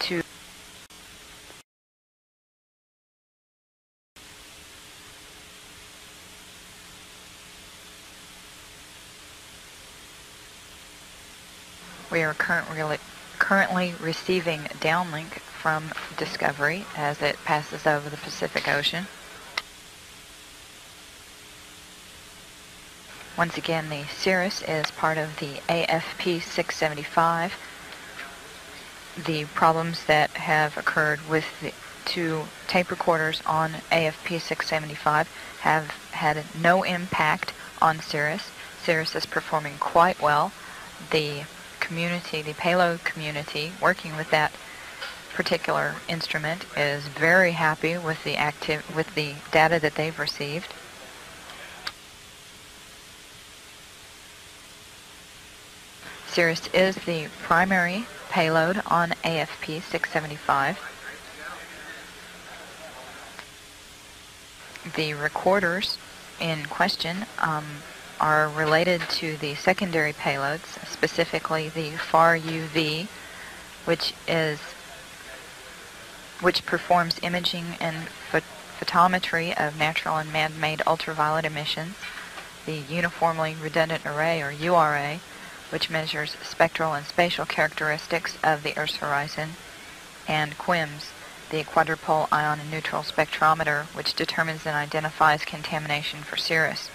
to We are currently currently receiving downlink from Discovery as it passes over the Pacific Ocean. Once again, the CIRRIS is part of the AFP 675. The problems that have occurred with the two tape recorders on AFP 675 have had no impact on CIRRIS. CIRRIS is performing quite well. The community, the payload community working with that particular instrument is very happy with the active with the data that they've received. CIRRIS is the primary payload on AFP 675. The recorders in question um, are related to the secondary payloads, specifically the FAR UV, which is which performs imaging and photometry of natural and man-made ultraviolet emissions, the Uniformly Redundant Array, or URA, which measures spectral and spatial characteristics of the Earth's horizon, and QUIMS, the quadrupole ion and neutral spectrometer, which determines and identifies contamination for CIRRIS.